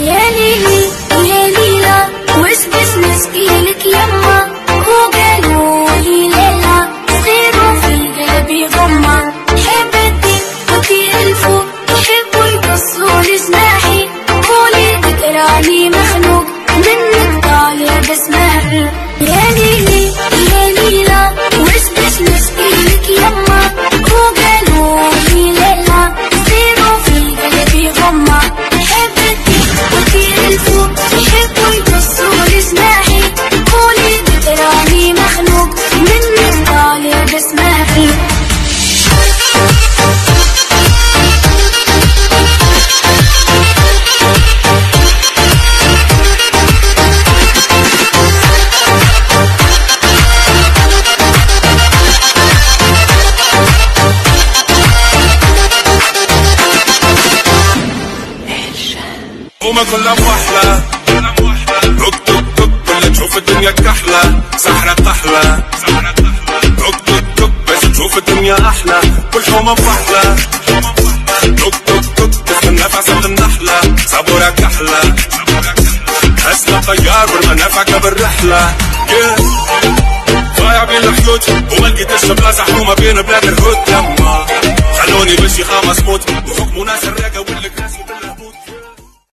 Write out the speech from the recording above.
يا ليلي يا ليلى وش بس مسكيلك يما؟ وقالوا لي ليلى صغيروا في قلبي غمة حبتي وفي ألفو يحبوا يقصوا لي سماحي قولي تقراني مخنوق منك طالع بس مهر يا ليلي يا ليلى وش بس مسكيلك يما؟ وقالوا لي ليلى صغيروا في قلبي غمة You. الدنيا كلها موحلة توك توك توك ولا تشوف الدنيا كحلة. سحرة طحلة توك توك توك باش تشوف الدنيا أحلى. كل حومة بحلة توك توك توك تستنى في عسل النحلة. صبورة كحلة. حسنا طيار والمنافع بالرحلة. ضايع بين الحدود. وما لقيتش بلاصة حكومة بين بلاد الهود. لما خلوني بشي خامس موت. وحكموا ناس الرحلة